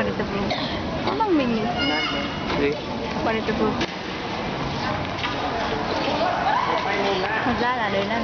Parete bro. mình mingin. Hindi. Parete bro. Thật ra là đấy là